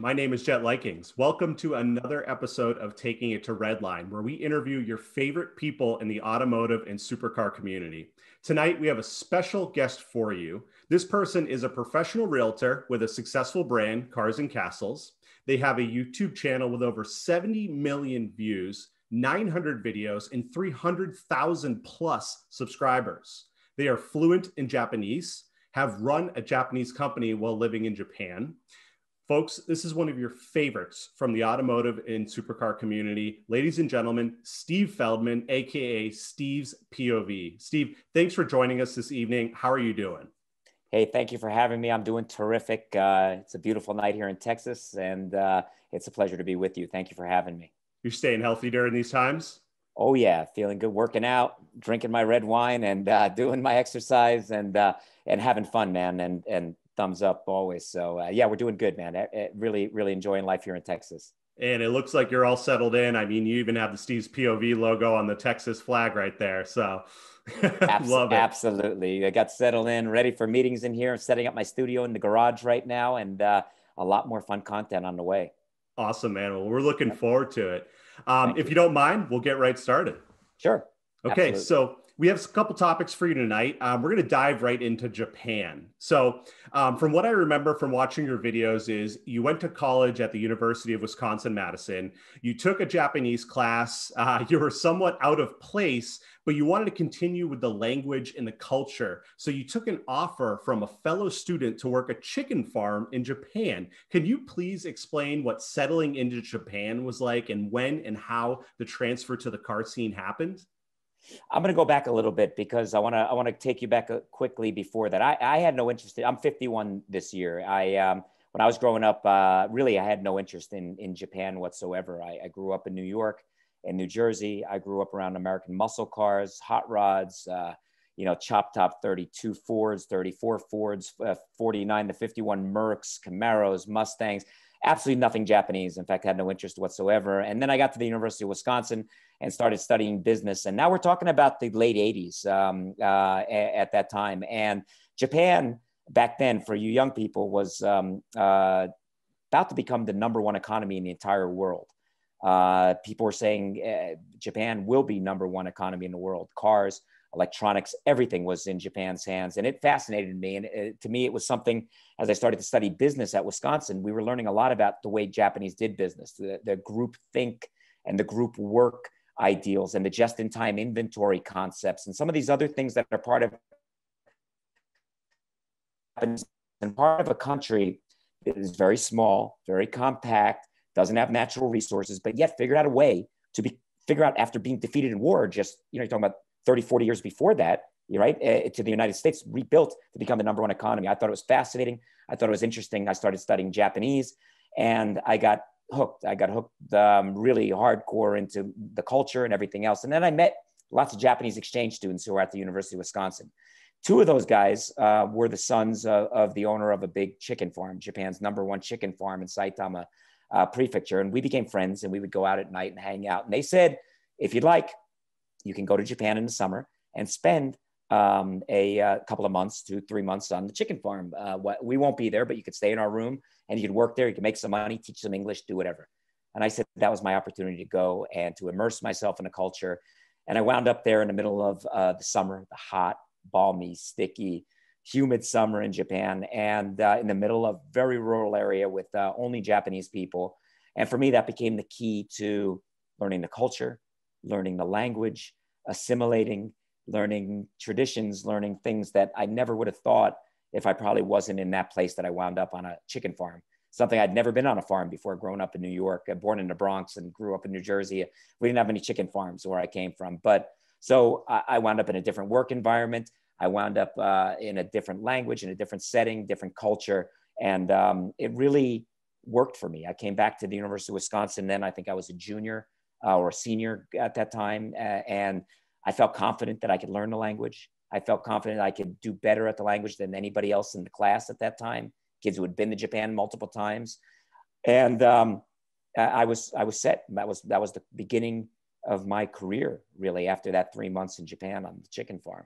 My name is Jet Likings. Welcome to another episode of Taking It to Redline, where we interview your favorite people in the automotive and supercar community. Tonight, we have a special guest for you. This person is a professional realtor with a successful brand, Cars and Castles. They have a YouTube channel with over 70 million views, 900 videos, and 300,000 plus subscribers. They are fluent in Japanese, have run a Japanese company while living in Japan. Folks, this is one of your favorites from the automotive and supercar community. Ladies and gentlemen, Steve Feldman, AKA Steve's POV. Steve, thanks for joining us this evening. How are you doing? Hey, thank you for having me. I'm doing terrific. Uh, it's a beautiful night here in Texas, and uh, it's a pleasure to be with you. Thank you for having me. You're staying healthy during these times? Oh, yeah. Feeling good, working out, drinking my red wine, and uh, doing my exercise and, uh, and having fun, man. And, and thumbs up always. So uh, yeah, we're doing good, man. I, I really, really enjoying life here in Texas. And it looks like you're all settled in. I mean, you even have the Steve's POV logo on the Texas flag right there. So love it. Absolutely. I got settled in, ready for meetings in here. I'm setting up my studio in the garage right now and uh, a lot more fun content on the way. Awesome, man. Well, we're looking forward to it. Um, if you. you don't mind, we'll get right started. Sure. Okay. Absolutely. So we have a couple topics for you tonight. Um, we're going to dive right into Japan. So, um, from what I remember from watching your videos, is you went to college at the University of Wisconsin Madison. You took a Japanese class. Uh, you were somewhat out of place, but you wanted to continue with the language and the culture. So you took an offer from a fellow student to work a chicken farm in Japan. Can you please explain what settling into Japan was like, and when and how the transfer to the car scene happened? I'm going to go back a little bit because I want to I want to take you back uh, quickly before that. I, I had no interest. In, I'm 51 this year. I um, when I was growing up, uh, really I had no interest in in Japan whatsoever. I, I, grew up in New York and New Jersey. I grew up around American muscle cars, hot rods. Uh, you know, chop top 32 Fords, 34 Fords, uh, 49 to 51 Mercs, Camaros, Mustangs absolutely nothing Japanese. In fact, had no interest whatsoever. And then I got to the University of Wisconsin and started studying business. And now we're talking about the late 80s um, uh, at that time. And Japan back then, for you young people, was um, uh, about to become the number one economy in the entire world. Uh, people were saying uh, Japan will be number one economy in the world. Cars, electronics, everything was in Japan's hands. And it fascinated me. And it, to me, it was something, as I started to study business at Wisconsin, we were learning a lot about the way Japanese did business, the, the group think and the group work ideals and the just in time inventory concepts and some of these other things that are part of and part of a country that is very small, very compact, doesn't have natural resources, but yet figured out a way to be figure out after being defeated in war, just you know, you're talking about 30, 40 years before that, right, uh, to the United States, rebuilt to become the number one economy. I thought it was fascinating. I thought it was interesting. I started studying Japanese and I got hooked. I got hooked um, really hardcore into the culture and everything else. And then I met lots of Japanese exchange students who were at the University of Wisconsin. Two of those guys uh, were the sons of, of, the owner of a big chicken farm, Japan's number one chicken farm in Saitama uh, Prefecture. And we became friends and we would go out at night and hang out. And they said, if you'd like, you can go to Japan in the summer and spend um, a, uh, couple of months to three months on the chicken farm. Uh, we won't be there, but you could stay in our room and you could work there. You could make some money, teach some English, do whatever. And I said that was my opportunity to go and to immerse myself in a culture. And I wound up there in the middle of uh, the summer, the hot, balmy, sticky, humid summer in Japan, and uh, in the middle of very rural area with uh, only Japanese people. And for me, that became the key to learning the culture, learning the language, assimilating, learning traditions, learning things that I never would have thought if I probably wasn't in that place that I wound up on a chicken farm. Something I'd never been on a farm before, growing up in New York, uh, born in the Bronx and grew up in New Jersey. We didn't have any chicken farms where I came from. But so I, I wound up in a different work environment. I wound up uh, in a different language, in a different setting, different culture. And um, it really worked for me. I came back to the University of Wisconsin. Then I think I was a junior uh, or senior at that time. Uh, and I felt confident that I could learn the language. I felt confident I could do better at the language than anybody else in the class at that time. Kids who had been to Japan multiple times, and um, I was I was set. That was that was the beginning of my career really. After that three months in Japan on the chicken farm.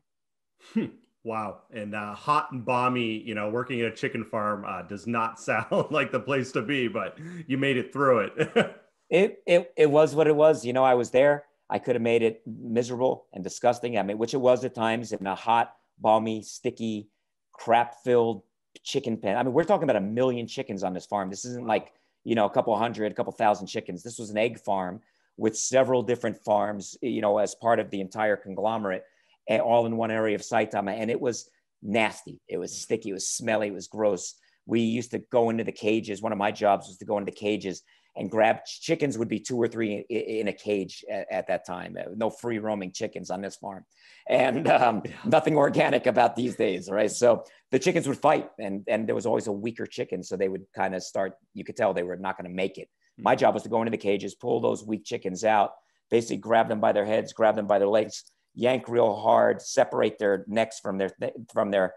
Hmm. Wow. And uh, hot and balmy, you know, working at a chicken farm uh, does not sound like the place to be, but you made it through it. it, it, it was what it was. You know, I was there. I could have made it miserable and disgusting. I mean, which it was at times in a hot, balmy, sticky, crap filled chicken pen. I mean, we're talking about a million chickens on this farm. This isn't like, you know, a couple hundred, a couple thousand chickens. This was an egg farm with several different farms, you know, as part of the entire conglomerate eh, all in one area of Saitama. And it was nasty. It was sticky. It was smelly. It was gross. We used to go into the cages. One of my jobs was to go into the cages and grab chickens would be two or three in, a cage at, at, that time. Uh, no free roaming chickens on this farm, and um, nothing organic about these days, right? So the chickens would fight, and and there was always a weaker chicken, so they would kind of start. You could tell they were not going to make it. My hmm. job was to go into the cages, pull those weak chickens out, basically grab them by their heads, grab them by their legs, yank real hard, separate their necks from their from their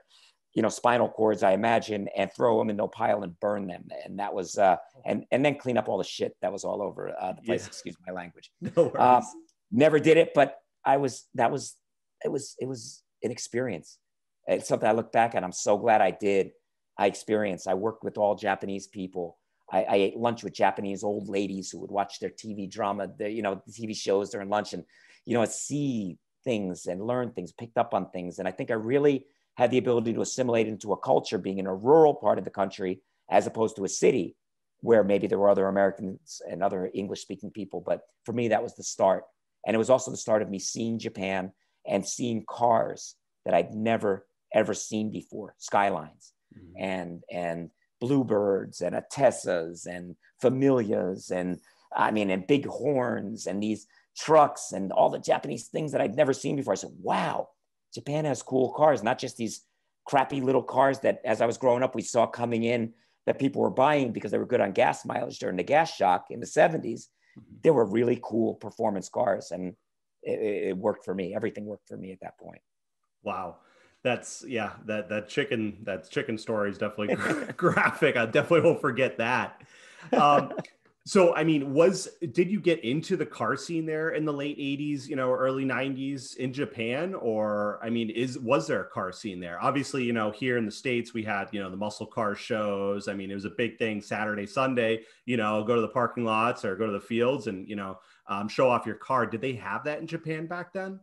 you know spinal cords, I imagine, and throw them in a pile and burn them. And that was uh, and and then clean up all the shit that was all over uh, the place. Yeah. Excuse my language. No um, never did it, but I was that was it was it was an experience. It's something I look back at. I'm so glad I did. I experienced. I worked with all Japanese people. I, I, ate lunch with Japanese old ladies who would watch their TV drama, the, you know, TV shows during lunch, and you know, see things and learn things, picked up on things. And I think I really had the ability to assimilate into a culture being in a rural part of the country as opposed to a city where maybe there were other Americans and other English speaking people. But for me, that was the start. And it was also the start of me seeing Japan and seeing cars that I'd never, ever seen before, skylines mm-hmm. and, and bluebirds and Atessas and familias and I mean, and big horns and these trucks and all the Japanese things that I'd never seen before. I said, wow, Japan has cool cars, not just these crappy little cars that as I was growing up, we saw coming in that people were buying because they were good on gas mileage during the gas shock in the 70s. Mm-hmm. They were really cool performance cars and it, it worked for me. Everything worked for me at that point. Wow that's yeah that that chicken that chicken story is definitely graphic i definitely won't forget that um, so, I mean, was did you get into the car scene there in the late '80s, you know, early '90s in Japan, or I mean, is was there a car scene there? Obviously, you know, here in the states we had, you know, the muscle car shows. I mean, it was a big thing Saturday, Sunday. You know, go to the parking lots or go to the fields and you know um, show off your car. Did they have that in Japan back then?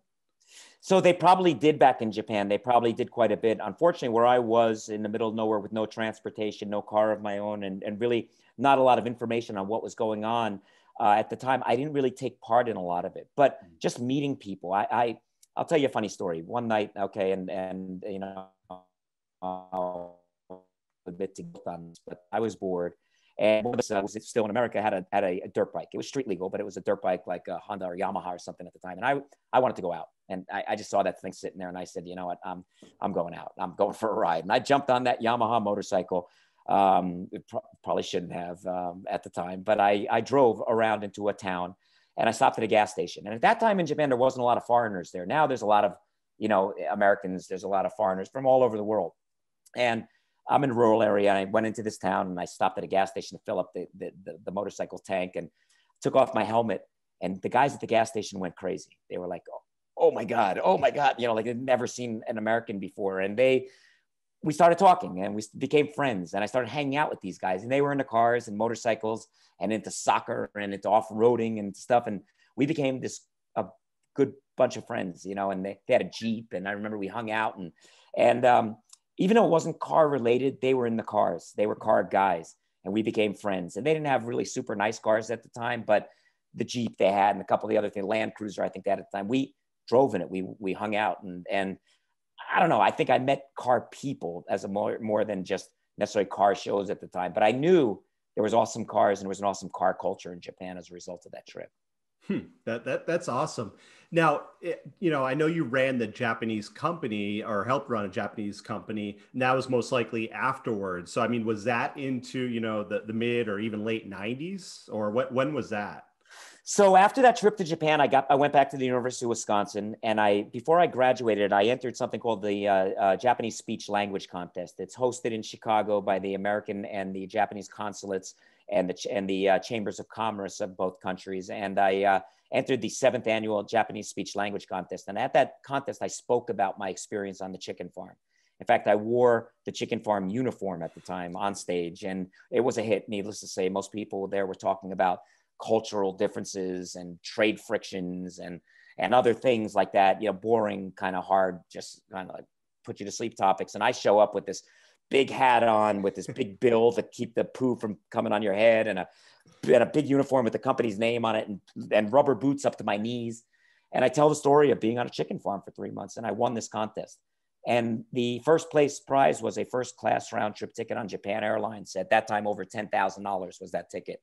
So they probably did back in Japan. They probably did quite a bit. Unfortunately, where I was in the middle of nowhere with no transportation, no car of my own, and, and really not a lot of information on what was going on uh, at the time. I didn't really take part in a lot of it, but mm. just meeting people. I, I I'll tell you a funny story. One night, okay, and and you know, I'll admit to on this, but I was bored. And one of us uh, was still in America had a had a, a, dirt bike. It was street legal, but it was a dirt bike like a Honda or Yamaha or something at the time. And I I wanted to go out, and I, I just saw that thing sitting there, and I said, you know what, I'm I'm going out. I'm going for a ride. And I jumped on that Yamaha motorcycle um, probably shouldn't have um, at the time, but I, I drove around into a town and I stopped at a gas station. And at that time in Japan, there wasn't a lot of foreigners there. Now there's a lot of, you know, Americans, there's a lot of foreigners from all over the world. And I'm in a rural area. And I went into this town and I stopped at a gas station to fill up the, the, the, the motorcycle tank and took off my helmet. And the guys at the gas station went crazy. They were like, oh, oh my God, oh my God, you know, like they'd never seen an American before. And they, we started talking and we became friends and i started hanging out with these guys and they were into cars and motorcycles and into soccer and into off-roading and stuff. And we became this a good bunch of friends you know and they, they had a jeep and i remember we hung out and and um, even though it wasn't car related they were in the cars. They were car guys and we became friends. And they didn't have really super nice cars at the time but the jeep they had and a couple of the other things land cruiser i think they had at the time. We drove in it we we hung out and and I don't know. I think I met car people as a more more than just necessarily car shows at the time, but I knew there was awesome cars and there was an awesome car culture in Japan as a result of that trip. Hmm, that that that's awesome. Now, it, you know, I know you ran the Japanese company or helped run a Japanese company. And that was most likely afterwards. So, I mean, was that into you know the the mid or even late '90s, or what? When was that? So after that trip to Japan, I got I went back to the University of Wisconsin, and I before I graduated, I entered something called the uh, uh, Japanese Speech Language Contest. It's hosted in Chicago by the American and the Japanese consulates and the, and the uh, chambers of commerce of both countries. And I uh, entered the seventh annual Japanese speech language contest. And at that contest, I spoke about my experience on the chicken farm. In fact, I wore the chicken farm uniform at the time on stage, and it was a hit. Needless to say, most people there were talking about cultural differences and trade frictions and and other things like that. You know, boring, kind of hard, just kind of like put you to sleep topics. And I show up with this big hat on with this big bill to keep the poo from coming on your head and a, and a big uniform with the company's name on it and, and rubber boots up to my knees. And I tell the story of being on a chicken farm for three months and I won this contest. And the first place prize was a first class round trip ticket on Japan Airlines. At that time, over $10,000 was that ticket.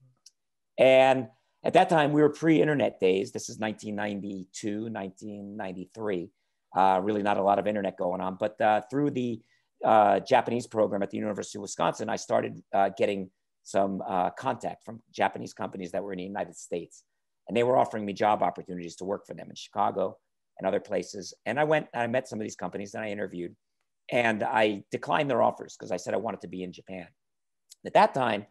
And at that time, we were pre internet days. This is 1992, 1993. Uh, really not a lot of internet going on. But uh, through the uh, Japanese program at the University of Wisconsin, I started uh, getting some uh, contact from Japanese companies that were in the United States. And they were offering me job opportunities to work for them in Chicago and other places. And I went and I met some of these companies and I interviewed. And I declined their offers because I said I wanted to be in Japan. At that time,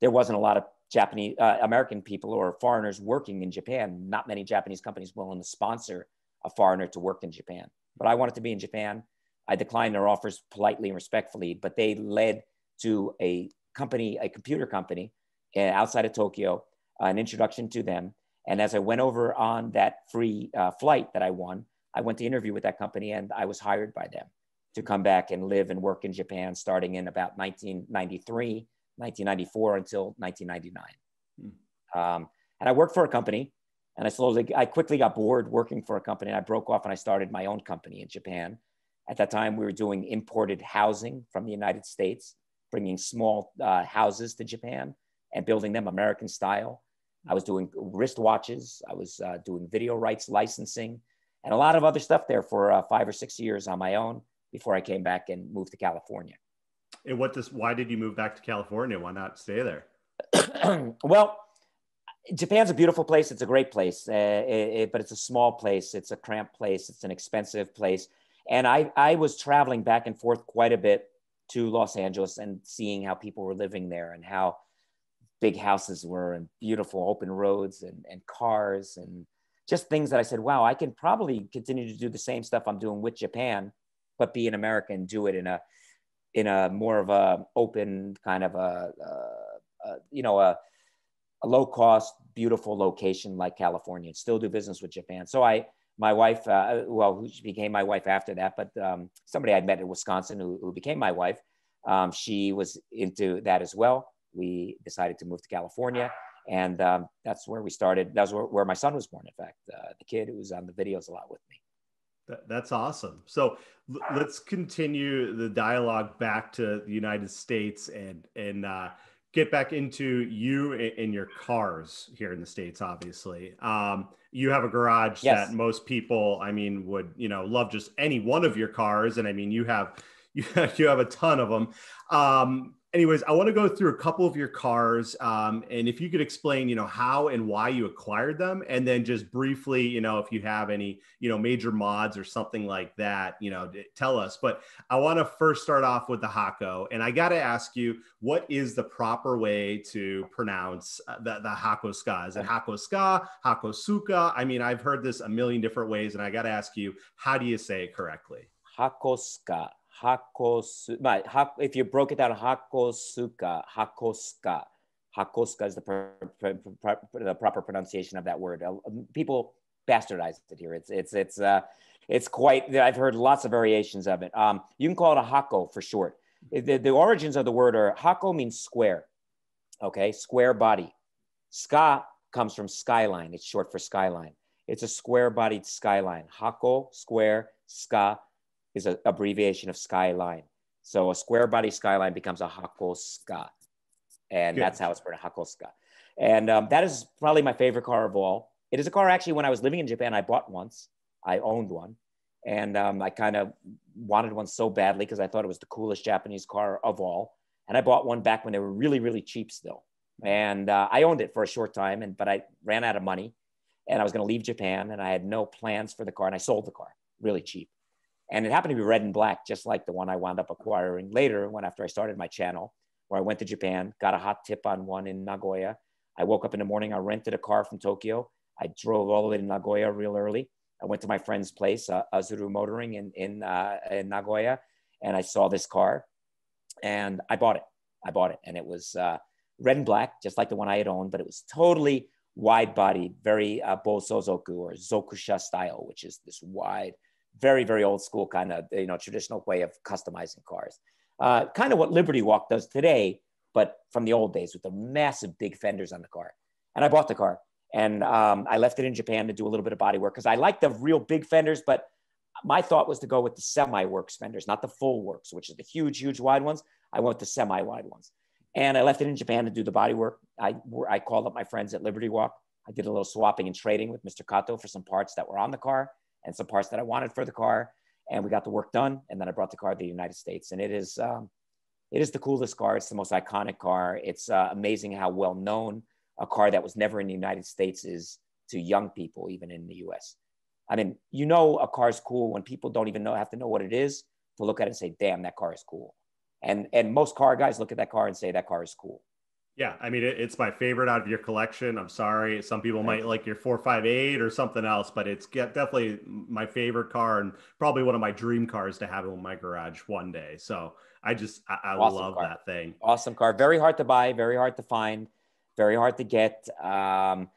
there wasn't a lot of Japanese uh, American people or foreigners working in Japan. Not many Japanese companies willing to sponsor a foreigner to work in Japan. But I wanted to be in Japan. I declined their offers politely and respectfully, but they led to a company, a computer company uh, outside of Tokyo, uh, an introduction to them. And as I went over on that free uh, flight that I won, I went to interview with that company and I was hired by them to come back and live and work in Japan starting in about 1993, 1994 until 1999. Hmm. Um, and I worked for a company and I slowly, I quickly got bored working for a company and I broke off and I started my own company in Japan. At that time, we were doing imported housing from the United States, bringing small uh, houses to Japan and building them American style. I was doing wristwatches. I was uh, doing video rights licensing and a lot of other stuff there for uh, five or six years on my own before I came back and moved to California. And what does, why did you move back to California? Why not stay there? well, Japan's a beautiful place. It's a great place, uh, it, it, but it's a small place. It's a cramped place. It's an expensive place. And I, I was traveling back and forth quite a bit to Los Angeles and seeing how people were living there and how big houses were and beautiful open roads and, and cars and just things that I said, wow, I can probably continue to do the same stuff I'm doing with Japan, but be an American do it in a in a more of a open kind of a, a, a you know a, a low cost beautiful location like California and still do business with Japan. So I my wife, uh, well, who became my wife after that, but um, somebody I'd met in Wisconsin who, who became my wife, um, she was into that as well. We decided to move to California, and um, that's where we started. That's where, where my son was born, in fact, uh, the kid who was on the videos a lot with me. that's awesome. So let's continue the dialogue back to the United States and and uh, get back into you and your cars here in the states obviously um, you have a garage yes. that most people i mean would you know love just any one of your cars and i mean you have you have, you have a ton of them um, anyways, I want to go through a couple of your cars, um, and if you could explain, you know, how and why you acquired them, and then just briefly, you know, if you have any, you know, major mods or something like that, you know, tell us. But I want to first start off with the Hakko, and I got to ask you, what is the proper way to pronounce uh, the the Hakko ska? Is it Hakko ska, Hakko suka? I mean, I've heard this a million different ways, and I got to ask you, how do you say it correctly? Hakoska. Hakosu, if you broke it down, Hakosuka, Hakoska. Hakoska is the, the proper pronunciation of that word. Uh, people bastardize it here. It's, it's, it's, uh, it's quite, I've heard lots of variations of it. Um, you can call it a Hako for short. The, the origins of the word are Hako means square, okay, square body. Ska comes from skyline. It's short for skyline. It's a square bodied skyline. Hako, square, ska, is an abbreviation of skyline. So a square body skyline becomes a Hakoska. And Good. that's how it's pronounced, Hakoska. And um, that is probably my favorite car of all. It is a car actually, when I was living in Japan, I bought once. I owned one. And um, I kind of wanted one so badly because I thought it was the coolest Japanese car of all. And I bought one back when they were really, really cheap still. And uh, I owned it for a short time, and but I ran out of money and I was going to leave Japan and I had no plans for the car and I sold the car really cheap. And it happened to be red and black, just like the one I wound up acquiring later when after I started my channel. where I went to Japan, got a hot tip on one in Nagoya. I woke up in the morning, I rented a car from Tokyo. I drove all the way to Nagoya real early. I went to my friend's place, uh, Azuru Motoring in, in, uh, in Nagoya, and I saw this car and I bought it. I bought it. And it was uh, red and black, just like the one I had owned, but it was totally wide body, very uh, Bosozoku or Zokusha style, which is this wide, very, very old school kind of, you know, traditional way of customizing cars. Uh, kind of what Liberty Walk does today, but from the old days with the massive big fenders on the car. And I bought the car and um, I left it in Japan to do a little bit of body work because I like the real big fenders, but my thought was to go with the semi works fenders, not the full works, which is the huge, huge wide ones. I went with the semi wide ones. And I left it in Japan to do the body work. I, I called up my friends at Liberty Walk. I did a little swapping and trading with Mr. Kato for some parts that were on the car and some parts that I wanted for the car. And we got the work done. And then I brought the car to the United States. And it is, um, it is the coolest car. It's the most iconic car. It's uh, amazing how well known a car that was never in the United States is to young people, even in the US. I mean, you know, a car is cool when people don't even know, have to know what it is to look at it and say, damn, that car is cool. And, and most car guys look at that car and say, that car is cool. Yeah, I mean, it, it's my favorite out of your collection. I'm sorry, some people might like your 458 or something else, but it's definitely my favorite car and probably one of my dream cars to have in my garage one day. So I just I, I awesome love car. that thing. Awesome car, very hard to buy, very hard to find, very hard to get. Um,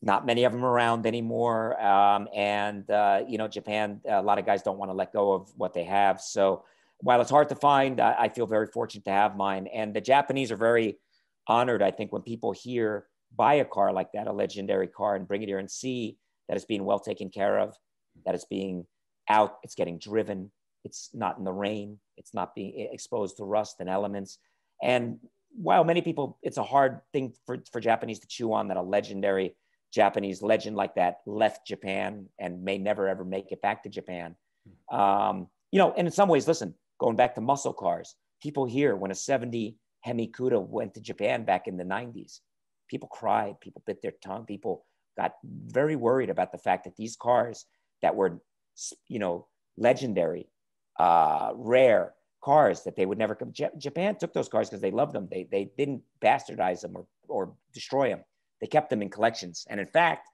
not many of them around anymore, um, and uh, you know, Japan. A lot of guys don't want to let go of what they have. So while it's hard to find, I, I feel very fortunate to have mine. And the Japanese are very honored, I think, when people hear buy a car like that, a legendary car, and bring it here and see that it's being well taken care of, that it's being out, it's getting driven, it's not in the rain, it's not being exposed to rust and elements. And while many people, it's a hard thing for, for Japanese to chew on that a legendary Japanese legend like that left Japan and may never ever make it back to Japan. Um, you know, and in some ways, listen, going back to muscle cars, people here when a 70 Hemi Cuda went to Japan back in the 90s. People cried, people bit their tongue, people got very worried about the fact that these cars that were, you know, legendary, uh, rare cars that they would never come. J- Japan took those cars because they loved them. They, they didn't bastardize them or, or destroy them. They kept them in collections. And in fact,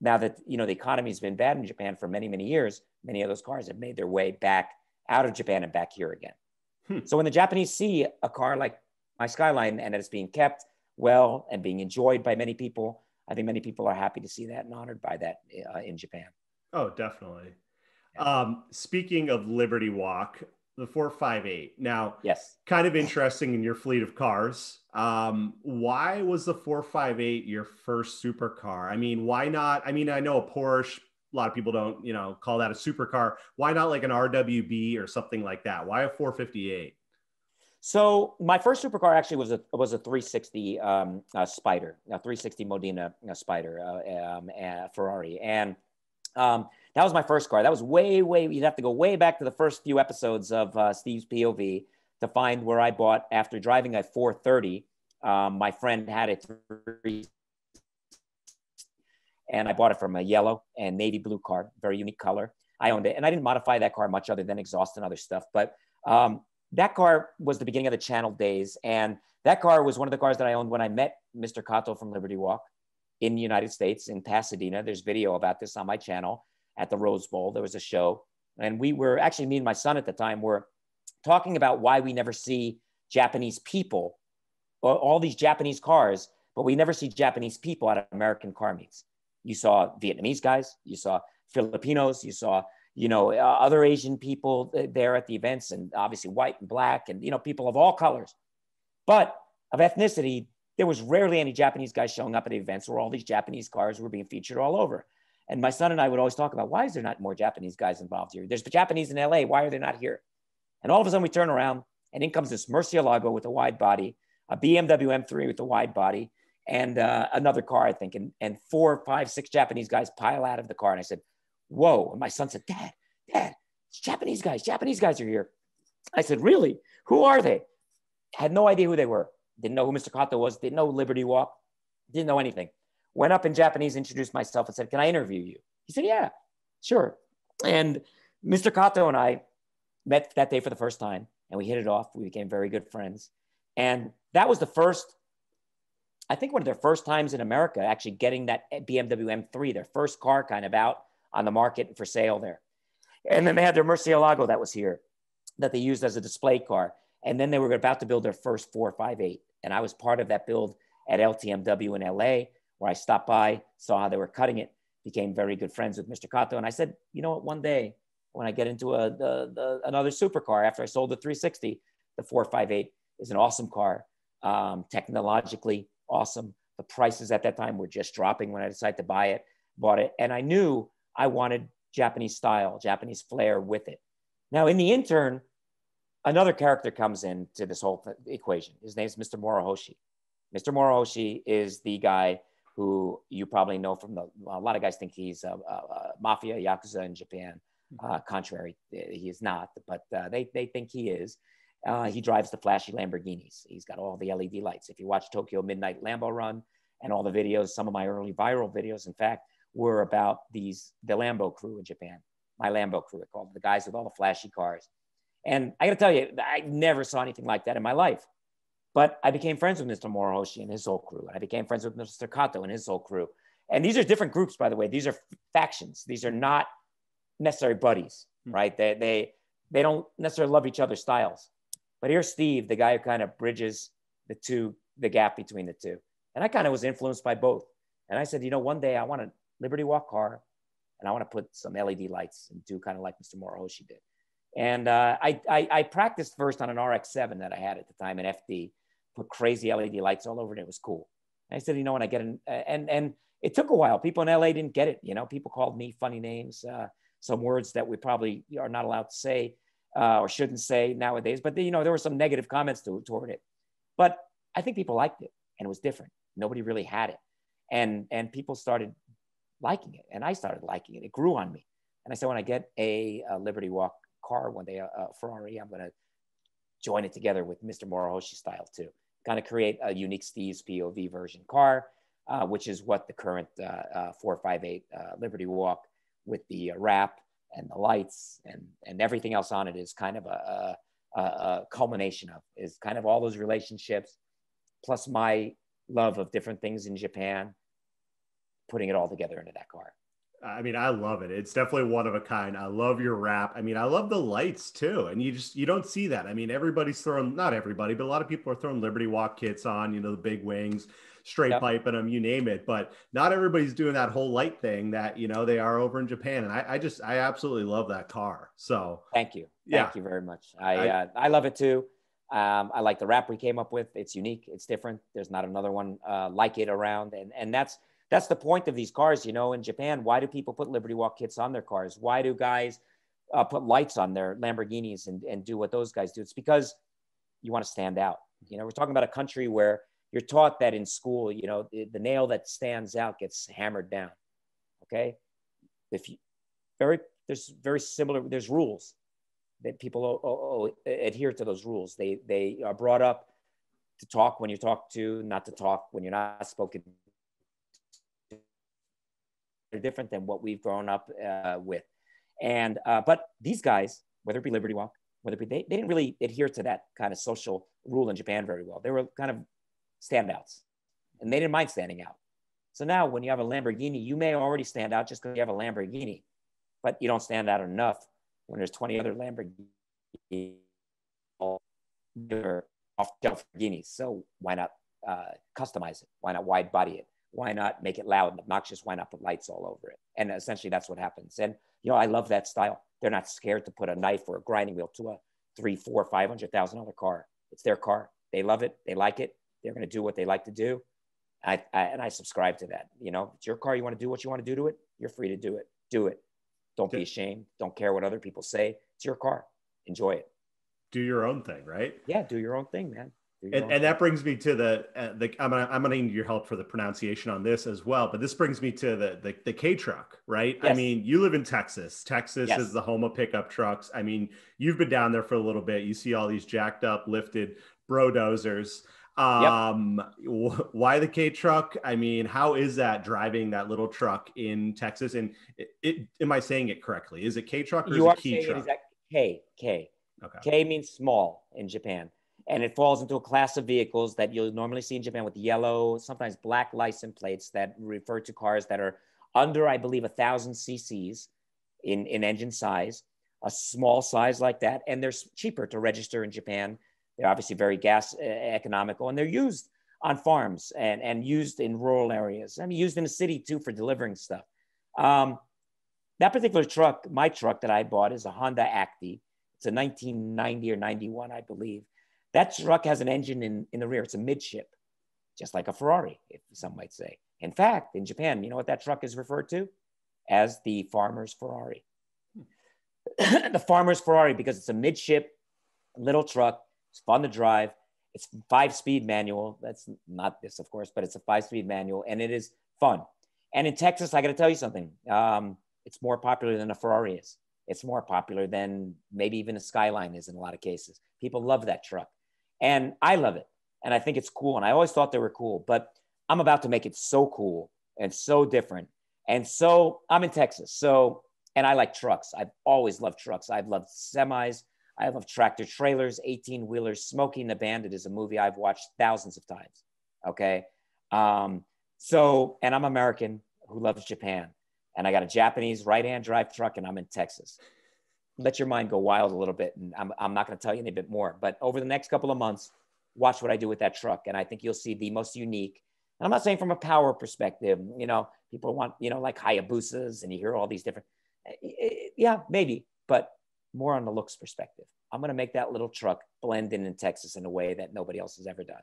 now that you know the economy has been bad in Japan for many, many years, many of those cars have made their way back out of Japan and back here again. Hmm. So when the Japanese see a car like my Skyline and it's being kept well and being enjoyed by many people. I think many people are happy to see that and honored by that uh, in Japan. Oh, definitely. Yeah. Um, speaking of Liberty Walk, the 458. Now, yes, kind of interesting in your fleet of cars. Um, why was the 458 your first supercar? I mean, why not? I mean, I know a Porsche, a lot of people don't, you know, call that a supercar. Why not like an RWB or something like that? Why a 458? So my first supercar actually was a was a 360 um, uh, Spider, a 360 Modena Spider, uh, um, Ferrari, and um, that was my first car. That was way, way. You'd have to go way back to the first few episodes of uh, Steve's POV to find where I bought after driving a 430. Um, my friend had a three, and I bought it from a yellow and navy blue car, very unique color. I owned it, and I didn't modify that car much other than exhaust and other stuff, but um, that car was the beginning of the channel days. And that car was one of the cars that I owned when I met Mr. Kato from Liberty Walk in the United States in Pasadena. There's video about this on my channel at the Rose Bowl. There was a show. And we were actually, me and my son at the time were talking about why we never see Japanese people, all these Japanese cars, but we never see Japanese people at American car meets. You saw Vietnamese guys, you saw Filipinos, you saw you know, uh, other Asian people there at the events, and obviously white and black, and you know, people of all colors. But of ethnicity, there was rarely any Japanese guys showing up at the events where all these Japanese cars were being featured all over. And my son and I would always talk about why is there not more Japanese guys involved here? There's the Japanese in LA. Why are they not here? And all of a sudden we turn around and in comes this Murcielago with a wide body, a BMW M3 with a wide body, and uh, another car, I think. And, and four, five, six Japanese guys pile out of the car. And I said, whoa. And my son said, Dad, Dad, it's Japanese guys. Japanese guys are here. I said, really? Who are they? Had no idea who they were. Didn't know who Mr. Kato was. Didn't know Liberty Walk. Didn't know anything. Went up in Japanese, introduced myself, and said, "Can I interview you?" He said, "Yeah, sure." And Mr. Kato and I met that day for the first time, and we hit it off. We became very good friends. And that was the first, I think one of their first times in America actually getting that BMW M3, their first car kind of out on the market for sale there. And then they had their Murcielago that was here that they used as a display car. And then they were about to build their first 458. And I was part of that build at LTMW in LA, where I stopped by, saw how they were cutting it, became very good friends with Mr. Kato. And I said, you know what, one day when I get into a, the, the, another supercar after I sold the 360, the 458 is an awesome car, um, technologically awesome. The prices at that time were just dropping when I decided to buy it, bought it. And I knew I wanted Japanese style, Japanese flair with it. Now, in the intern, another character comes into this whole equation. His name is Mr. Morohoshi. Mr. Morohoshi is the guy who you probably know from the, a lot of guys think he's a, a, a mafia, yakuza in Japan. Mm-hmm. Uh, contrary, he is not, but uh, they, they think he is. Uh, he drives the flashy Lamborghinis. He's got all the LED lights. If you watch Tokyo Midnight Lambo Run and all the videos, some of my early viral videos, in fact, were about these the Lambo crew in Japan. My Lambo crew, it called the guys with all the flashy cars. And I got to tell you, I never saw anything like that in my life. But I became friends with Mr. Morohoshi and his whole crew. And I became friends with Mr. Kato and his whole crew. And these are different groups, by the way. These are factions. These are not necessarily buddies, mm-hmm. right? They, they, they don't necessarily love each other's styles. But here's Steve, the guy who kind of bridges the two, the gap between the two. And I kind of was influenced by both. And I said, you know, one day I want a Liberty Walk car and I want to put some LED lights and do kind of like Mr. Morohoshi did. And uh, I, I, I, practiced first on an RX-7 that I had at the time, an FD, put crazy LED lights all over it. It was cool. And I said, you know, when I get in, and and it took a while. People in LA didn't get it. You know, people called me funny names, uh, some words that we probably are not allowed to say uh, or shouldn't say nowadays. But you know, there were some negative comments to, toward it. But I think people liked it, and it was different. Nobody really had it, and and people started liking it, and I started liking it. It grew on me, and I said, when I get a, a Liberty Walk car one day, a, a Ferrari, I'm going to join it together with Mr. Morohoshi style too. Kind of create a unique Steve's POV version car, uh, which is what the current uh, uh, 458 uh, Liberty Walk with the wrap and the lights and, and everything else on it is kind of a, a, a culmination of, is kind of all those relationships, plus my love of different things in Japan, putting it all together into that car. I mean, I love it. It's definitely one of a kind. I love your wrap. I mean, I love the lights too. And you just you don't see that. I mean, everybody's throwing not everybody, but a lot of people are throwing Liberty Walk kits on, you know, the big wings, straight yep. piping them, you name it. But not everybody's doing that whole light thing that, you know, they are over in Japan. And I, I just I absolutely love that car. So thank you. Thank yeah. you very much. I I, uh, I love it too. Um, I like the wrap we came up with. It's unique. It's different. There's not another one uh, like it around. And and that's that's the point of these cars. You know, in Japan, why do people put Liberty Walk kits on their cars? Why do guys uh, put lights on their Lamborghinis and, and do what those guys do? It's because you want to stand out. You know, we're talking about a country where you're taught that in school, you know, the, the nail that stands out gets hammered down. Okay. If you very, there's very similar, there's rules that people oh, oh, oh, adhere to those rules. They, they are brought up to talk when you talk to, not to talk when you're not spoken different than what we've grown up uh, with. And uh, but these guys, whether it be Liberty Walk, whether it be they, they didn't really adhere to that kind of social rule in Japan very well. They were kind of standouts, and they didn't mind standing out. So now, when you have a Lamborghini, you may already stand out just because you have a Lamborghini, but you don't stand out enough when there's 20 other Lamborghinis off shelf Lamborghinis. So why not uh, customize it? Why not wide body it? Why not make it loud and obnoxious? Why not put lights all over it? And essentially, that's what happens. And you know, I love that style. They're not scared to put a knife or a grinding wheel to a three, four, five hundred thousand dollar car. It's their car. They love it. They like it. They're going to do what they like to do. I, I, and I subscribe to that. You know, it's your car. You want to do what you want to do to it. You're free to do it. Do it. Don't be ashamed. Don't care what other people say. It's your car. Enjoy it. Do your own thing, right? Yeah, do your own thing, man. And, and, that brings me to the, uh, the I'm gonna, I'm gonna need your help for the pronunciation on this as well. But this brings me to the the, the K truck, right? Yes. I mean, you live in Texas. Texas yes. is the home of pickup trucks. I mean, you've been down there for a little bit. You see all these jacked up, lifted bro dozers. Um, yep. why the K truck? I mean, how is that driving that little truck in Texas? And it, it am I saying it correctly? Is it K truck or you is it Key truck? K K. Okay. K means small in Japan and it falls into a class of vehicles that you'll normally see in Japan with yellow, sometimes black license plates that refer to cars that are under, I believe, a thousand cc's in, in engine size, a small size like that, and they're cheaper to register in Japan. They're obviously very gas economical, and they're used on farms and, and used in rural areas. I mean, used in the city too for delivering stuff. Um, that particular truck, my truck that I bought is a Honda Acty. It's a 1990 or 91, I believe. That truck has an engine in, in the rear. It's a midship, just like a Ferrari, if some might say. In fact, in Japan, you know what that truck is referred to? As the farmer's Ferrari. the farmer's Ferrari, because it's a midship little truck. It's fun to drive. It's five speed manual. That's not this, of course, but it's a five speed manual and it is fun. And in Texas, I got to tell you something. Um, it's more popular than a Ferrari is. It's more popular than maybe even a Skyline is in a lot of cases. People love that truck. And I love it. And I think it's cool. And I always thought they were cool, but I'm about to make it so cool and so different. And so I'm in Texas. So, and I like trucks. I've always loved trucks. I've loved semis. I love tractor trailers, 18 wheelers. Smokey and the Bandit is a movie I've watched thousands of times. Okay. Um, so, and I'm American who loves Japan. And I got a Japanese right hand drive truck and I'm in Texas let your mind go wild a little bit. And I'm, I'm not going to tell you any bit more, but over the next couple of months, watch what I do with that truck. And I think you'll see the most unique. And I'm not saying from a power perspective, you know, people want, you know, like Hayabusas and you hear all these different, eh, eh, yeah, maybe, but more on the looks perspective. I'm going to make that little truck blend in in Texas in a way that nobody else has ever done.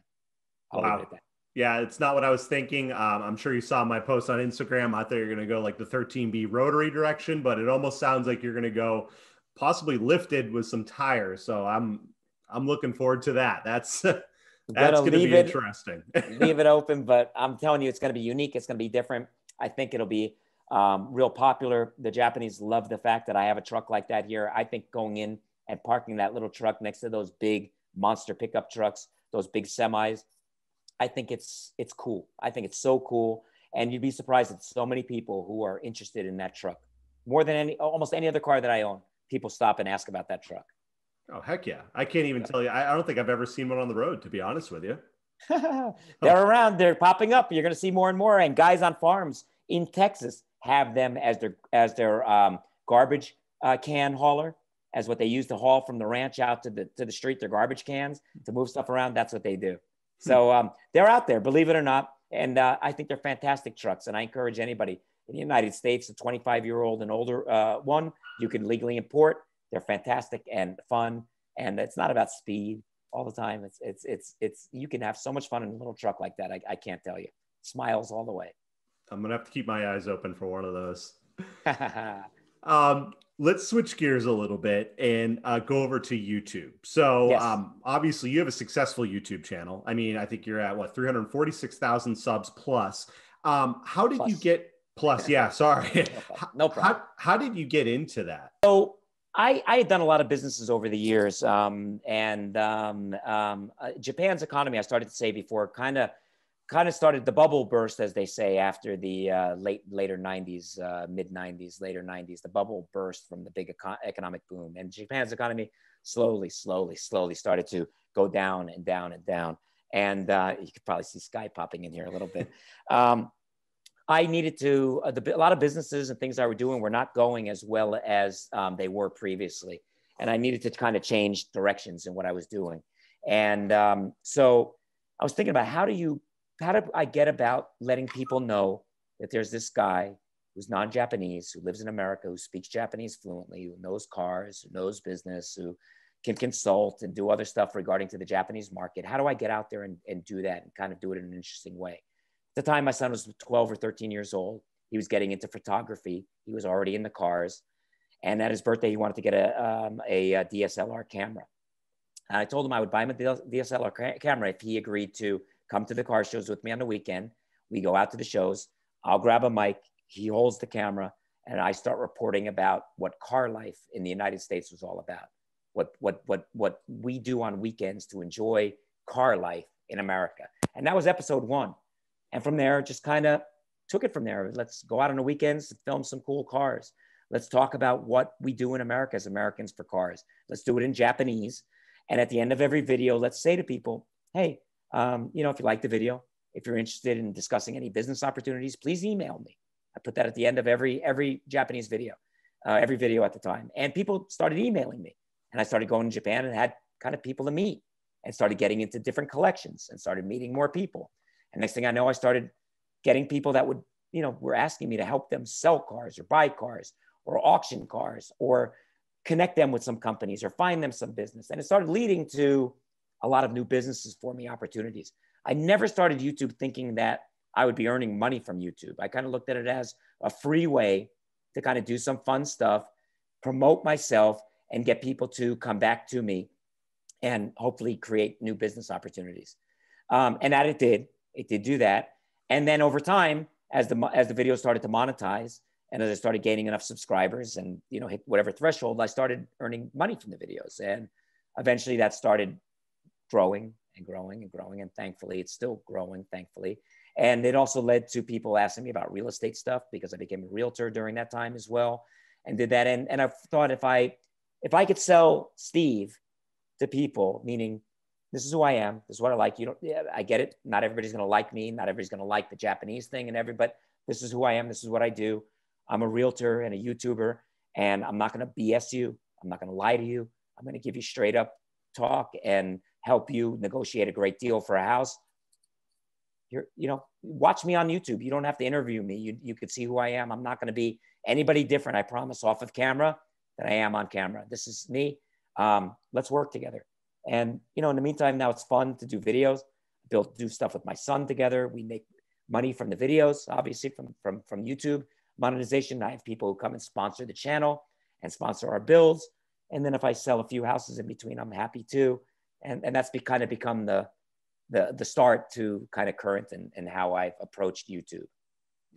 I'll wow. it at that. Yeah, it's not what I was thinking. Um, I'm sure you saw my post on Instagram. I thought you're going to go like the 13B rotary direction, but it almost sounds like you're going to go possibly lifted with some tires. So I'm I'm looking forward to that. That's that's going to be it, interesting. leave it open, but I'm telling you, it's going to be unique. It's going to be different. I think it'll be um, real popular. The Japanese love the fact that I have a truck like that here. I think going in and parking that little truck next to those big monster pickup trucks, those big semis, I think it's it's cool. I think it's so cool, and you'd be surprised at so many people who are interested in that truck more than any almost any other car that I own people stop and ask about that truck. Oh heck yeah! I can't even yeah. tell you. I, I, don't think I've ever seen one on the road. To be honest with you, they're around. They're popping up. You're going to see more and more. And guys on farms in Texas have them as their as their um, garbage uh, can hauler, as what they use to haul from the ranch out to the to the street. Their garbage cans to move stuff around. That's what they do. Hmm. So um, they're out there, believe it or not. And uh, I think they're fantastic trucks. And I encourage anybody in the United States, a 25 year old and older uh, one, you can legally import. They're fantastic and fun. And it's not about speed all the time. It's, it's, it's, it's, you can have so much fun in a little truck like that. I, I can't tell you. Smiles all the way. I'm going to have to keep my eyes open for one of those. um, let's switch gears a little bit and uh, go over to YouTube. So, yes. um, obviously, you have a successful YouTube channel. I mean, I think you're at what 346,000 subs plus. Um, how did plus. you get Plus, yeah, sorry. no problem. How, how, did you get into that? So I, I had done a lot of businesses over the years. Um, and um, um, uh, Japan's economy, I started to say before, kind of kind of started the bubble burst, as they say, after the uh, late later 90s, uh, mid 90s, later 90s. The bubble burst from the big eco- economic boom, and Japan's economy slowly, slowly, slowly started to go down and down and down. And uh, you could probably see Sky popping in here a little bit. I needed to, uh, the, a lot of businesses and things I were doing were not going as well as um, they were previously. And I needed to kind of change directions in what I was doing. And um, so I was thinking about how do you, how do I get about letting people know that there's this guy who's non-Japanese, who lives in America, who speaks Japanese fluently, who knows cars, who knows business, who can consult and do other stuff regarding to the Japanese market. How do I get out there and, and do that and kind of do it in an interesting way? The time my son was 12 or 13 years old, he was getting into photography. He was already in the cars. And at his birthday, he wanted to get a, um, a, a, DSLR camera. And I told him I would buy him a DSLR ca- camera if he agreed to come to the car shows with me on the weekend. We go out to the shows. I'll grab a mic. He holds the camera, and I start reporting about what car life in the United States was all about. What what what what we do on weekends to enjoy car life in America. And that was episode one. And from there, just kind of took it from there. Let's go out on the weekends, film some cool cars. Let's talk about what we do in America as Americans for cars. Let's do it in Japanese. And at the end of every video, let's say to people, hey, um, you know, if you like the video, if you're interested in discussing any business opportunities, please email me. I put that at the end of every every Japanese video, uh, every video at the time. And people started emailing me. And I started going to Japan and had kind of people to meet and started getting into different collections and started meeting more people. And next thing I know, I started getting people that would, you know, were asking me to help them sell cars or buy cars or auction cars or connect them with some companies or find them some business. And it started leading to a lot of new businesses for me, opportunities. I never started YouTube thinking that I would be earning money from YouTube. I kind of looked at it as a free way to kind of do some fun stuff, promote myself, and get people to come back to me and hopefully create new business opportunities. Um, and that it did. It did do that. And then over time, as the as the video started to monetize, and as I started gaining enough subscribers and you know hit whatever threshold, I started earning money from the videos. And eventually, that started growing and growing and growing. And thankfully, it's still growing. Thankfully, and it also led to people asking me about real estate stuff because I became a realtor during that time as well, and did that. And and I thought if I if I could sell Steve to people, meaning this is who I am, this is what I like. You don't, yeah, I get it. Not everybody's going to like me. Not everybody's going to like the Japanese thing and every, but this is who I am. This is what I do. I'm a realtor and a YouTuber, and I'm not going to BS you. I'm not going to lie to you. I'm going to give you straight up talk and help you negotiate a great deal for a house. You're, you know, watch me on YouTube. You don't have to interview me. You, you could see who I am. I'm not going to be anybody different. I promise off of camera than I am on camera. This is me. Um, let's work together. And you know, in the meantime, now it's fun to do videos, build do stuff with my son together. We make money from the videos, obviously from from from YouTube monetization. I have people who come and sponsor the channel and sponsor our builds. And then if I sell a few houses in between, I'm happy too. And and that's be, kind of become the the the start to kind of current and, and how I've approached YouTube.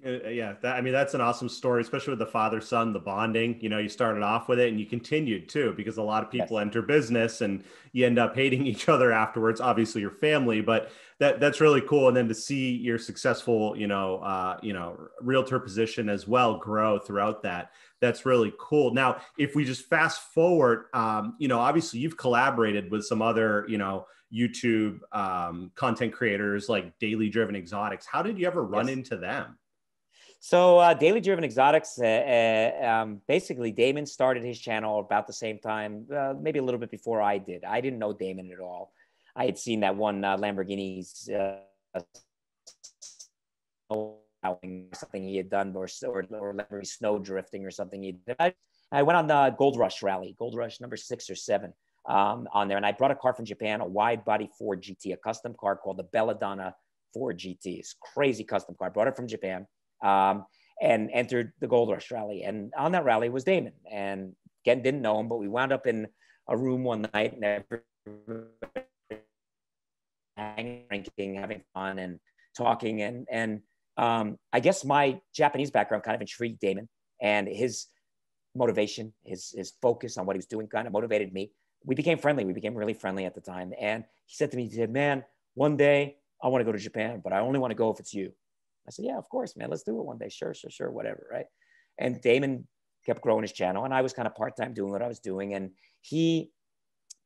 Uh, yeah, that, I mean that's an awesome story, especially with the father son, the bonding. You know, you started off with it and you continued too, because a lot of people yes. enter business and you end up hating each other afterwards. Obviously, your family, but that that's really cool. And then to see your successful, you know, uh, you know, realtor position as well grow throughout that, that's really cool. Now, if we just fast forward, um, you know, obviously you've collaborated with some other, you know. YouTube um, content creators like Daily Driven Exotics. How did you ever run yes. into them? So uh, Daily Driven Exotics, uh, uh, um, basically Damon started his channel about the same time, uh, maybe a little bit before I did. I didn't know Damon at all. I had seen that one uh, Lamborghini's uh, something he had done, or or, or Lamborghini snow drifting or something he did. I, I went on the Gold Rush rally, Gold Rush number six or seven um, on there, and I brought a car from Japan, a wide body Ford GT, a custom car called the Belladonna Ford GT. It's crazy custom car. I brought it from Japan um, and entered the Gold Rush rally. And on that rally was Damon. And again, didn't know him, but we wound up in a room one night and drinking, having fun, and talking. And and um, I guess my Japanese background kind of intrigued Damon, and his motivation, his his focus on what he was doing, kind of motivated me. We became friendly. We became really friendly at the time. And he said to me, he said, "Man, one day I want to go to Japan, but I only want to go if it's you." I said, yeah, of course, man. Let's do it one day. Sure, sure, sure, whatever. Right. And Damon kept growing his channel and I was kind of part-time doing what I was doing. And he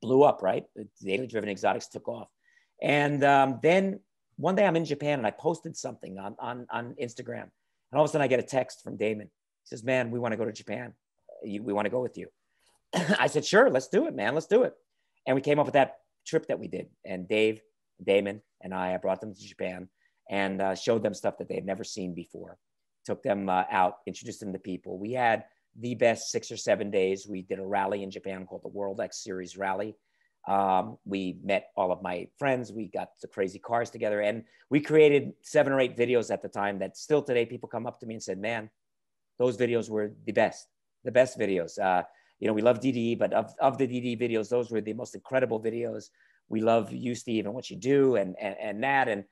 blew up, right? Daily driven exotics took off. And um, then one day I'm in Japan and I posted something on, on, on Instagram. And all of a sudden I get a text from Damon. He says, man, we want to go to Japan. We want to go with you. I said, sure, let's do it, man. Let's do it. And we came up with that trip that we did. And Dave, Damon, and I, I brought them to Japan and uh, showed them stuff that they had never seen before. Took them uh, out, introduced them to people. We had the best six or seven days. We did a rally in Japan called the World X Series Rally. Um, we met all of my friends. We got the crazy cars together, and we created seven or eight videos at the time that still today people come up to me and said, "Man, those videos were the best, the best videos." Uh, you know, we love DDE, but of, of the DDE videos, those were the most incredible videos. We love you, Steve, and what you do, and and, and that, and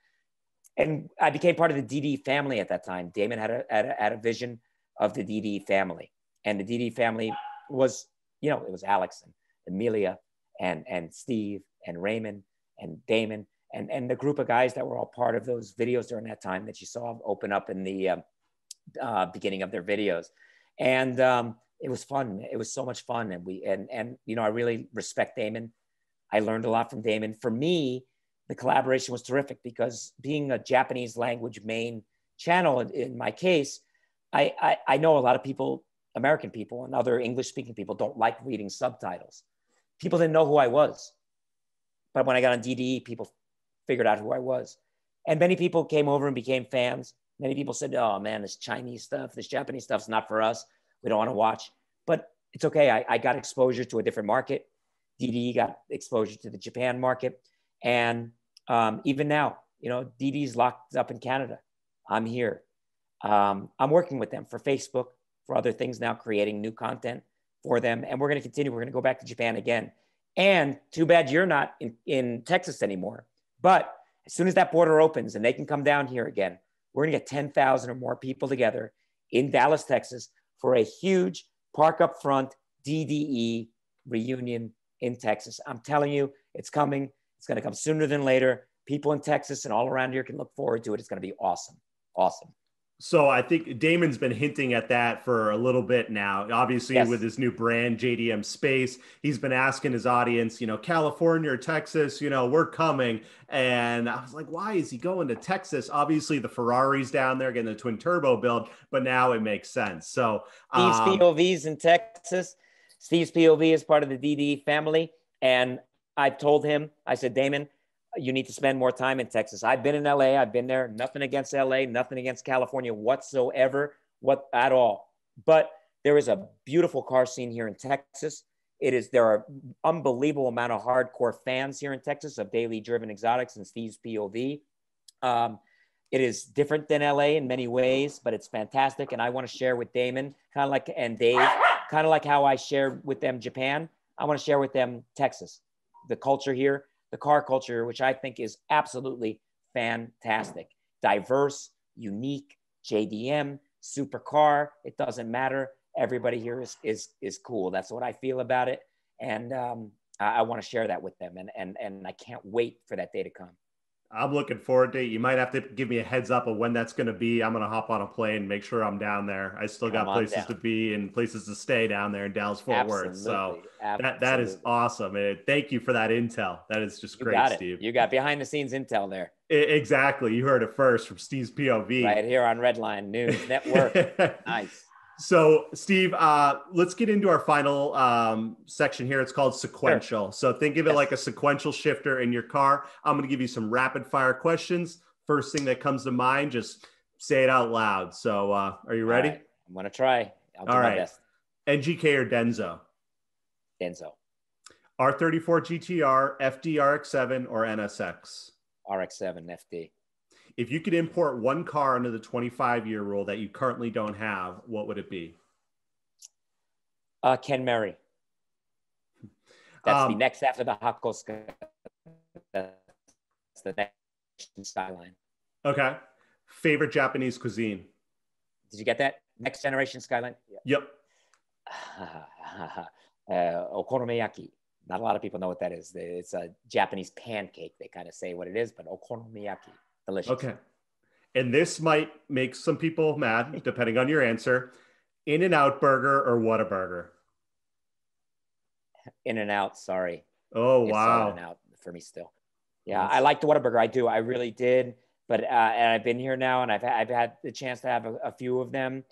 and I became part of the DD family at that time. Damon had a, had a, had a vision of the DD family, and the DD family was, you know, it was Alex and Amelia and and Steve and Raymond and Damon and and the group of guys that were all part of those videos during that time that you saw open up in the uh, uh, beginning of their videos, and um, it was fun. It was so much fun, and we and and you know I really respect Damon. I learned a lot from Damon. For me, the collaboration was terrific because being a Japanese language main channel, in, in my case, I, I, I know a lot of people, American people and other English speaking people, don't like reading subtitles. People didn't know who I was. But when I got on DDE, people figured out who I was. And many people came over and became fans. Many people said, oh man, this Chinese stuff, this Japanese stuff's not for us. We don't want to watch. But it's okay. I, I got exposure to a different market. DDE got exposure to the Japan market. And um, even now, you know, DDE's locked up in Canada. I'm here. Um, I'm working with them for Facebook, for other things now, creating new content for them. And we're going to continue. We're going to go back to Japan again. And too bad you're not in, in Texas anymore. But as soon as that border opens and they can come down here again, we're going to get 10,000 or more people together in Dallas, Texas for a huge park up front DDE reunion in Texas. I'm telling you, it's coming. It's going to come sooner than later. People in Texas and all around here can look forward to it. It's going to be awesome. Awesome. So I think Damon's been hinting at that for a little bit now. Obviously, yes. with his new brand, JDM Space, he's been asking his audience, you know, California or Texas, you know, we're coming. And I was like, why is he going to Texas? Obviously, the Ferraris down there getting the twin turbo build, but now it makes sense. So Steve's um, POVs in Texas. Steve's POV is part of the DD family, and I told him, I said, Damon, you need to spend more time in Texas. I've been in LA. I've been there. Nothing against LA, nothing against California whatsoever, what at all. But there is a beautiful car scene here in Texas. It is there are unbelievable amount of hardcore fans here in Texas of daily driven exotics and Steve's POV. Um, it is different than LA in many ways, but it's fantastic. And I want to share with Damon, kind of like and Dave, kind of like how I shared with them Japan. I want to share with them Texas, the culture here the car culture, which I think is absolutely fantastic. Diverse, unique, JDM, supercar, it doesn't matter. Everybody here is, is, is cool. That's what I feel about it. And um, I, I want to share that with them. And, and, and I can't wait for that day to come. I'm looking forward to it. You might have to give me a heads up of when that's going to be. I'm going to hop on a plane, make sure I'm down there. I still got places down. to be and places to stay down there in Dallas Fort Worth. So that that is awesome. And thank you for that intel. That is just you great, Steve. You got behind the scenes intel there. exactly. You heard it first from Steve's POV. Right here on Redline News Network. nice. So, Steve, uh, let's get into our final um, section here. It's called sequential. Sure. So, think of it yes. like a sequential shifter in your car. I'm going to give you some rapid fire questions. First thing that comes to mind, just say it out loud. So, uh, are you ready? Right. I'm going to try. I'll do All right. Best. NGK or Denso? Denso. R34 GTR, FD RX7, or NSX? RX7 FD. If you could import one car under the 25 year rule that you currently don't have, what would it be? Uh, Kenmeri. That's um, the next after the Hakosuka. That's the next skyline. Okay. Favorite Japanese cuisine? Did you get that? Next generation skyline? Yep. uh, okonomiyaki. Not a lot of people know what that is. It's a Japanese pancake. They kind of say what it is, but okonomiyaki. Delicious. Okay. And this might make some people mad, depending on your answer. In and Out Burger or Whataburger? In and Out, sorry. Oh, it's wow. In and Out for me still. Yeah, I like the Whataburger. I do. I really did. But, uh, and I've been here now and I've, I've had the chance to have a, a few of them.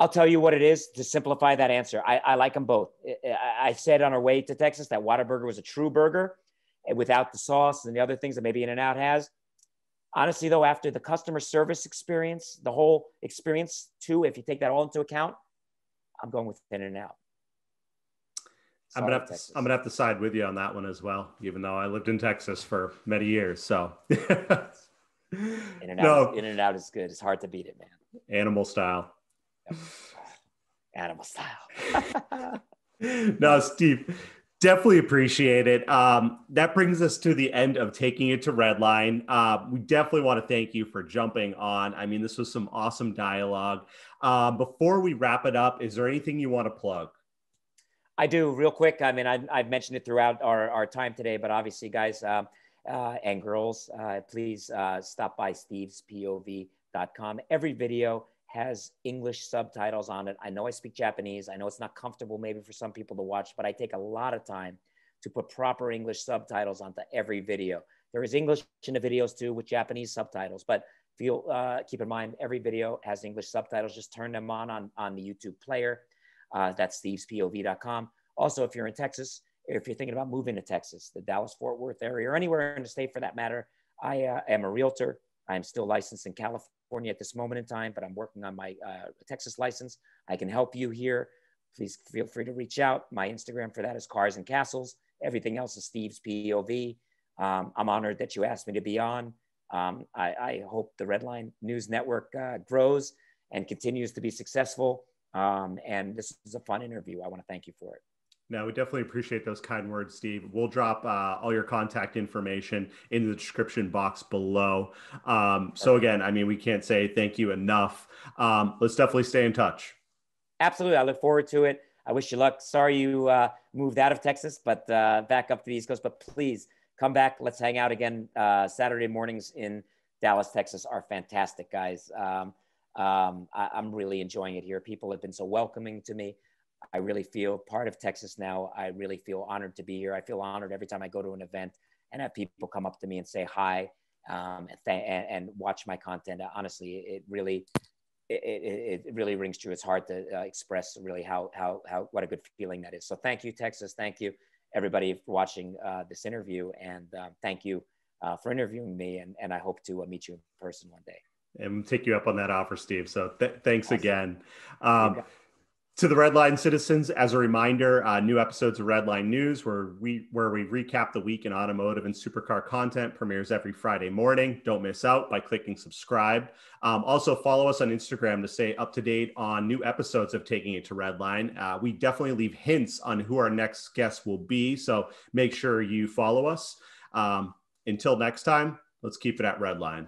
I'll tell you what it is to simplify that answer. I, I like them both. I, I said on our way to Texas that Whataburger was a true burger without the sauce and the other things that maybe In and Out has honestly though after the customer service experience the whole experience too if you take that all into account i'm going with in and out I'm gonna have to, I'm gonna have to side with you on that one as well, even though I lived in Texas for many years. So in and out, no. in and out is good. It's hard to beat it, man. Animal style. Yep. Animal style. no, Steve, Definitely appreciate it. Um, that brings us to the end of taking it to Redline. Uh, we definitely want to thank you for jumping on. I mean, this was some awesome dialogue. Uh, before we wrap it up, is there anything you want to plug? I do, real quick. I mean, I, have mentioned it throughout our, our time today, but obviously, guys uh, uh and girls, uh, please uh, stop by stevespov.com. Every video has English subtitles on it. I know I speak Japanese. I know it's not comfortable maybe for some people to watch, but I take a lot of time to put proper English subtitles onto every video. There is English in the videos too with Japanese subtitles, but feel uh, keep in mind every video has English subtitles. Just turn them on on, on the YouTube player. Uh, that's stevespov.com. Also, if you're in Texas, if you're thinking about moving to Texas, the Dallas Fort Worth area, or anywhere in the state for that matter, I uh, am a realtor. I'm still licensed in California at this moment in time, but I'm working on my uh, Texas license. I can help you here. Please feel free to reach out. My Instagram for that is Cars and Castles. Everything else is Steve's POV. Um, I'm honored that you asked me to be on. Um, I, I, hope the Redline News Network uh, grows and continues to be successful. Um, and this is a fun interview. I want to thank you for it. No, we definitely appreciate those kind words, Steve. We'll drop uh, all your contact information in the description box below. Um, so, again, I mean, we can't say thank you enough. Um, let's definitely stay in touch. Absolutely. I look forward to it. I wish you luck. Sorry you uh, moved out of Texas, but uh, back up to the East Coast. But please come back. Let's hang out again. Uh, Saturday mornings in Dallas, Texas are fantastic, guys. Um, um, I, am really enjoying it here. People have been so welcoming to me. I really feel part of Texas now. I really feel honored to be here. I feel honored every time I go to an event and have people come up to me and say hi um, and, and, watch my content. Honestly, it really, it, it, it really rings true. It's hard to uh, express really how, how, how, what a good feeling that is. So thank you, Texas. Thank you everybody for watching uh, this interview. And uh, thank you uh, for interviewing me. And, and I hope to uh, meet you in person one day. And take you up on that offer, Steve. So th- thanks awesome. again. Um, to the Redline citizens, as a reminder, uh, new episodes of Redline News, where we where we recap the week in automotive and supercar content, premieres every Friday morning. Don't miss out by clicking subscribe. Um, also, follow us on Instagram to stay up to date on new episodes of Taking It to Redline. Uh, we definitely leave hints on who our next guest will be, so make sure you follow us. Um, until next time, let's keep it at Redline.